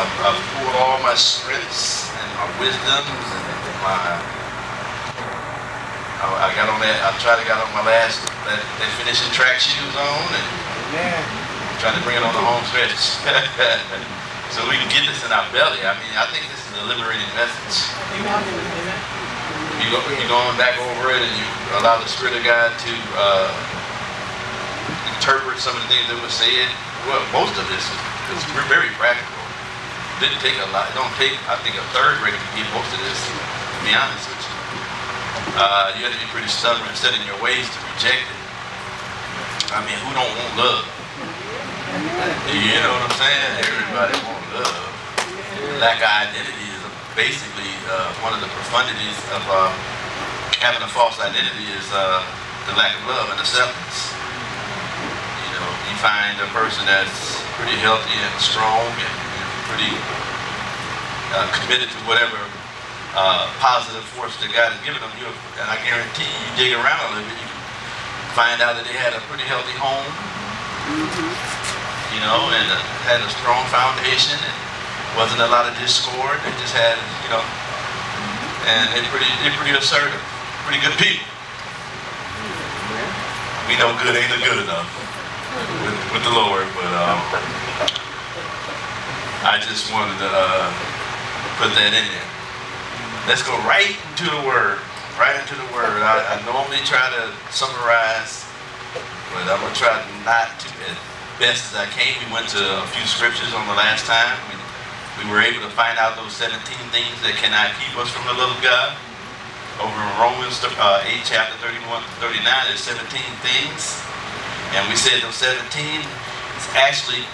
I've, I've poured all my strengths and my wisdoms and my. I, I got on that. I tried to got on my last that, that finishing track shoes on and Amen. trying to bring it on the home stretch. so we can get this in our belly. I mean, I think this is a liberating message. You go, you're going back over it and you allow the Spirit of God to uh, interpret some of the things that were said. Well, most of this is, is very practical. Didn't take a lot. It don't take, I think, a third grade to get most of this, to be honest with you. Uh, you have to be pretty stubborn and set in your ways to reject it. I mean, who don't want love? You know what I'm saying? Everybody want love. Lack of identity is basically uh, one of the profundities of uh, having a false identity is uh, the lack of love and acceptance. You know, you find a person that's pretty healthy and strong and pretty uh, committed to whatever uh, positive force that God has given them. You, and I guarantee you, you dig around a little bit, you can find out that they had a pretty healthy home, you know, and uh, had a strong foundation and wasn't a lot of discord. They just had, you know, and they're pretty, they're pretty assertive, pretty good people. We know good ain't good enough with, with the Lord, but um, I just wanted to uh, put that in there. Let's go right into the Word. Right into the Word. I, I normally try to summarize, but I'm gonna try not to as best as I can. We went to a few scriptures on the last time. We, we were able to find out those 17 things that cannot keep us from the love of God. Over in Romans uh, 8, chapter 31 to 39, there's 17 things. And we said those 17 is actually,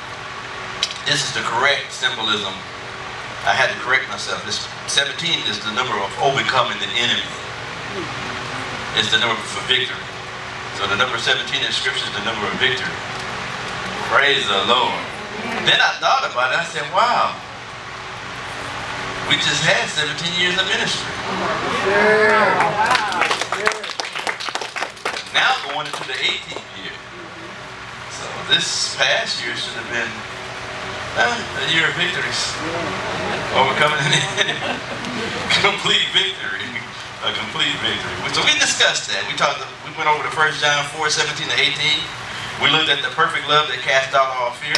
this is the correct symbolism. I had to correct myself. This 17 is the number of overcoming the enemy. It's the number for victory. So the number 17 in scripture is the number of victory. Praise the Lord. Then I thought about it. I said, wow. We just had 17 years of ministry. Now going into the 18th year. So this past year should have been uh, a year of victories. Overcoming an enemy. complete victory. A complete victory. So we discussed that. We talked. We went over to 1 John 4, 17 to 18. We looked at the perfect love that casts out all fear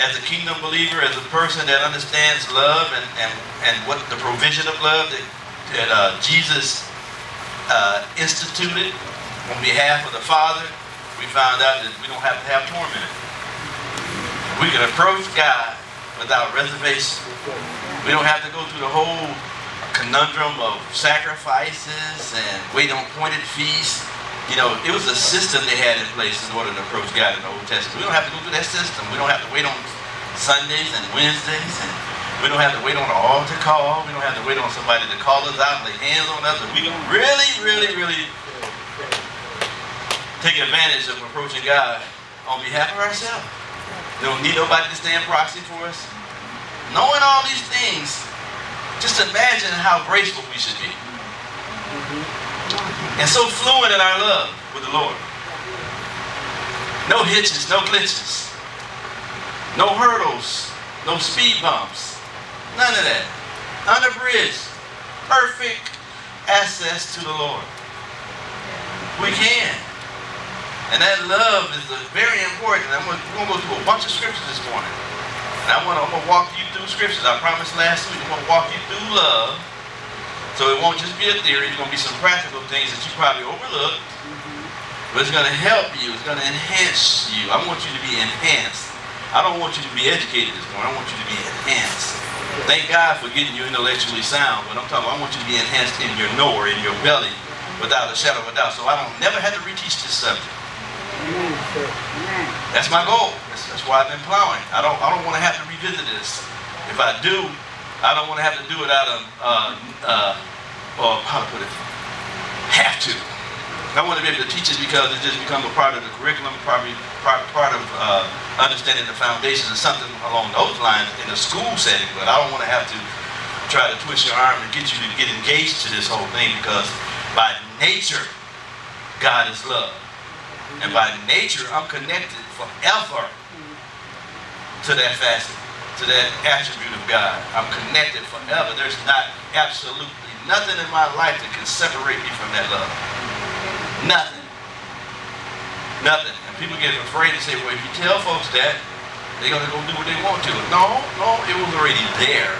as a kingdom believer, as a person that understands love and, and, and what the provision of love that, that uh, Jesus uh, instituted on behalf of the Father, we found out that we don't have to have torment. We can approach God without reservation. We don't have to go through the whole conundrum of sacrifices and wait on appointed feasts. You know, it was a system they had in place in order to approach God in the Old Testament. We don't have to go through that system. We don't have to wait on Sundays and Wednesdays, and we don't have to wait on an altar call. We don't have to wait on somebody to call us out and lay hands on us. We can really, really, really take advantage of approaching God on behalf of ourselves. We don't need nobody to stand proxy for us. Knowing all these things, just imagine how graceful we should be mm-hmm. and so fluent in our love with the Lord. No hitches, no glitches, no hurdles, no speed bumps, none of that. The bridge, perfect access to the Lord. We can. And that love is very important. I'm going to go through a bunch of scriptures this morning. And I want to, walk you through scriptures. I promised last week I'm going to walk you through love so it won't just be a theory. It's going to be some practical things that you probably overlooked. But it's going to help you. It's going to enhance you. I want you to be enhanced. I don't want you to be educated this morning. I want you to be enhanced. Thank God for getting you intellectually sound. But I'm talking. I want you to be enhanced in your knower, in your belly, without a shadow of a doubt. So I don't never have to reteach this subject. That's my goal. That's, that's why I've been plowing. I don't. I don't want to have to revisit this. If I do, I don't want to have to do it out of, uh, uh, well, how to put it, have to. I want to be able to teach this because it just becomes a part of the curriculum, probably part, part of uh, understanding the foundations and something along those lines in a school setting. But I don't want to have to try to twist your arm and get you to get engaged to this whole thing because by nature, God is love. And by nature, I'm connected forever to that facet. to that attribute of God. I'm connected forever. There's not absolutely nothing in my life that can separate me from that love. Nothing. Nothing. And people get afraid to say, well, if you tell folks that, they're going to go do what they want to. No, no, it was already there.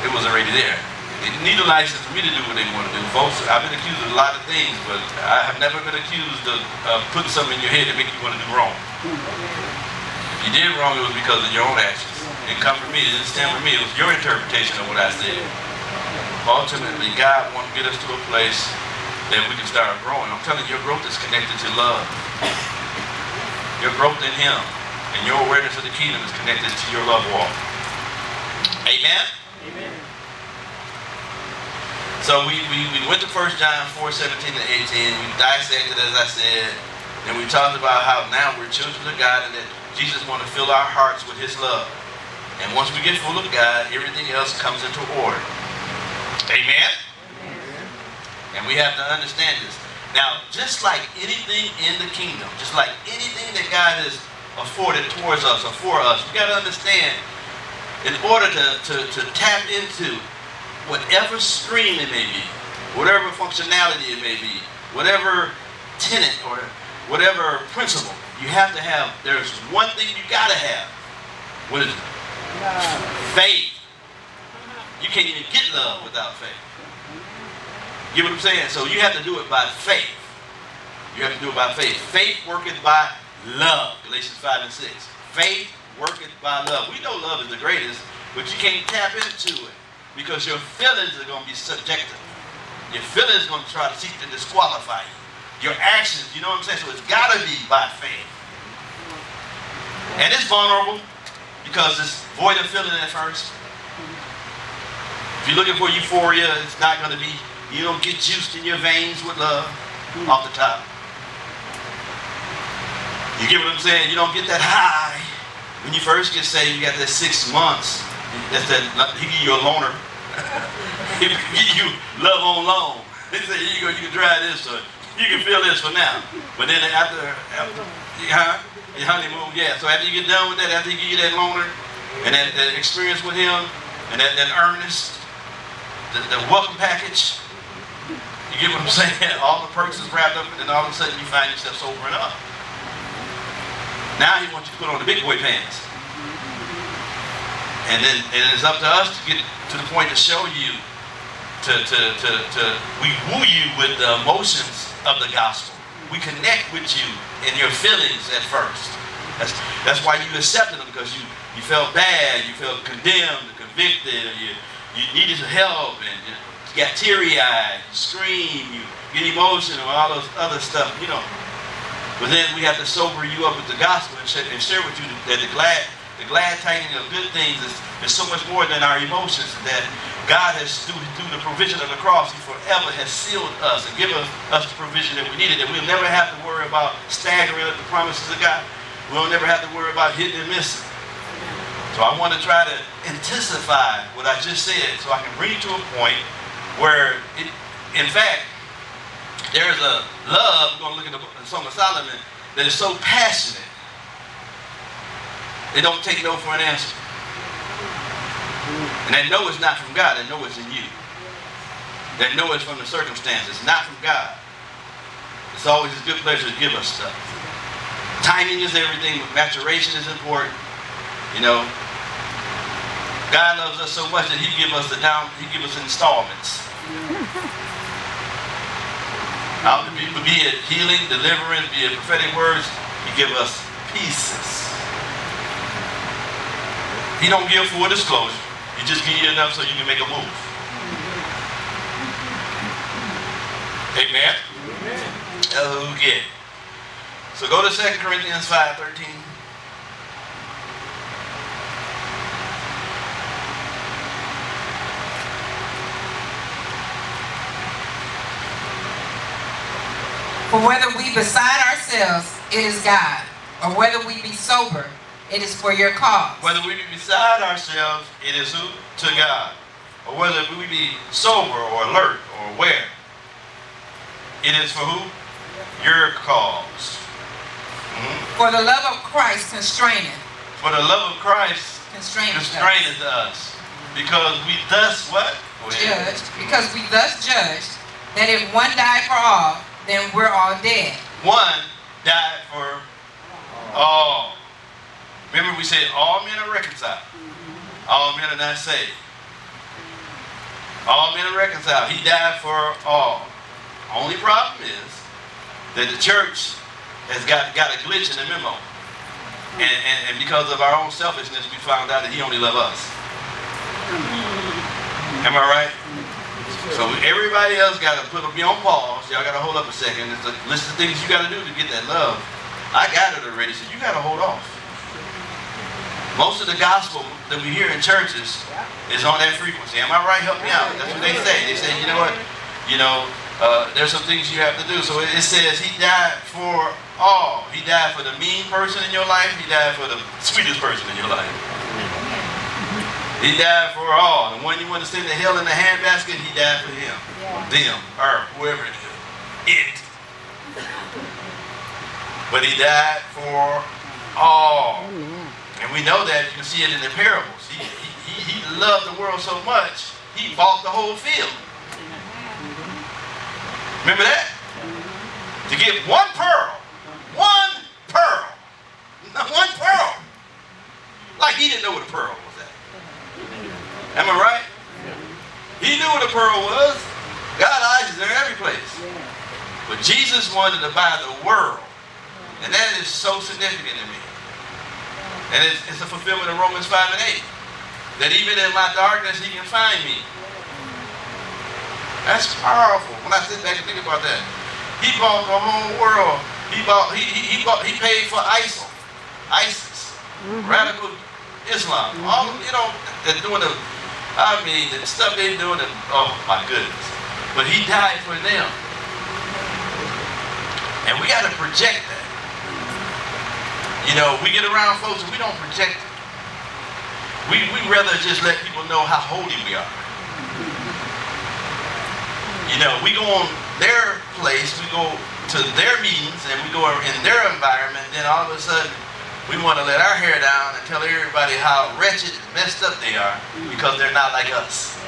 It was already there. They need a license for me to do what they want to do. Folks, I've been accused of a lot of things, but I have never been accused of uh, putting something in your head to make you want to do wrong. If you did wrong, it was because of your own actions. It didn't come from me. It didn't stand for me. It was your interpretation of what I said. Ultimately, God wants to get us to a place that we can start growing. I'm telling you, your growth is connected to love. Your growth in Him and your awareness of the kingdom is connected to your love walk. Amen. So we, we, we went to 1 John 4, 17 and 18. We dissected, as I said, and we talked about how now we're children of God and that Jesus wants to fill our hearts with his love. And once we get full of God, everything else comes into order. Amen? Amen? And we have to understand this. Now, just like anything in the kingdom, just like anything that God has afforded towards us or for us, we got to understand, in order to, to, to tap into whatever stream it may be, whatever functionality it may be, whatever tenant or whatever principle, you have to have, there's one thing you gotta have. What is it? Love. Faith. You can't even get love without faith. You know what I'm saying? So you have to do it by faith. You have to do it by faith. Faith worketh by love. Galatians 5 and 6. Faith worketh by love. We know love is the greatest, but you can't tap into it because your feelings are going to be subjective. Your feelings are going to try to seek to disqualify you your actions, you know what I'm saying? So it's got to be by faith. And it's vulnerable because it's void of feeling at first. If you're looking for euphoria, it's not going to be, you don't get juiced in your veins with love off the top. You get what I'm saying? You don't get that high. When you first get saved, you got that six months. That's that, he give you a loaner. he give you love on loan. He say, here you go, you can try this. Or you can feel this for now. But then after, after huh? your honeymoon, yeah. So after you get done with that, after you get that loaner, and that, that experience with him and that, that earnest, the, the welcome package, you get what I'm saying? All the perks is wrapped up, and then all of a sudden you find yourself sobering up. Now he wants you to put on the big boy pants. And then and it's up to us to get to the point to show you, to, to, to, to we woo you with the emotions of the gospel. We connect with you in your feelings at first. That's, that's why you accepted them because you, you felt bad, you felt condemned, convicted, or you, you needed help, and you got teary-eyed, you scream, you get emotional, all those other stuff, you know. But then we have to sober you up with the gospel and share, and share with you that the glad, the glad tidings of good things is, is so much more than our emotions that God has, through, through the provision of the cross, He forever has sealed us and given us the provision that we needed. That we'll never have to worry about staggering at the promises of God. We'll never have to worry about hitting and missing. So I want to try to intensify what I just said so I can bring to a point where, it, in fact, there's a love, we're going to look at the Song of Solomon, that is so passionate, they don't take no for an answer. And that know it's not from God, that know it's in you. That know it's from the circumstances, not from God. It's always a good pleasure to give us stuff. Timing is everything, but maturation is important. You know, God loves us so much that He give us the down, He give us installments. Be, be it healing, deliverance, be it prophetic words, He give us pieces. He don't give full disclosure. He just give you enough so you can make a move. Amen? Amen. Okay. So go to 2 Corinthians 5 13. For whether we beside ourselves, it is God, or whether we be sober, it is for your cause. Whether we be beside ourselves, it is who? To God. Or whether we be sober or alert or aware, it is for who? Your cause. Mm -hmm. For the love of Christ constraineth. For the love of Christ constraineth us. constraineth us. Because we thus what? Judged, because we thus judged that if one died for all, then we're all dead. One died for all. Remember we said all men are reconciled. All men are not saved. All men are reconciled. He died for all. Only problem is that the church has got, got a glitch in the memo. And, and, and because of our own selfishness, we found out that he only loved us. Am I right? So everybody else got to put me on pause. Y'all got to hold up a second. It's a list of things you got to do to get that love. I got it already, so you got to hold off. Most of the gospel that we hear in churches is on that frequency. Am I right? Help me out. That's what they say. They say, you know what? You know, uh, there's some things you have to do. So it says he died for all. He died for the mean person in your life. He died for the sweetest person in your life. He died for all. The one you want to send to hell in the handbasket, he died for him. Them, her, whoever it is. It. But he died for all. And we know that. You can see it in the parables. He, he, he loved the world so much, he bought the whole field. Remember that? To get one pearl. One pearl. Not One pearl. Like he didn't know what a pearl was at. Am I right? He knew what a pearl was. God's eyes is in every place. But Jesus wanted to buy the world. And that is so significant to me. And it's, it's a fulfillment of Romans 5 and 8. That even in my darkness, he can find me. That's powerful. When I sit back and think about that. He bought the whole world. He bought, he, he, he bought, he paid for ISIL, ISIS, mm-hmm. radical Islam. All, you know, they're doing the, I mean, the stuff they're doing, and, oh my goodness. But he died for them. And we got to project that. You know, we get around folks and we don't project it. We, we rather just let people know how holy we are. You know, we go on their place, we go to their meetings, and we go in their environment, then all of a sudden we want to let our hair down and tell everybody how wretched and messed up they are because they're not like us.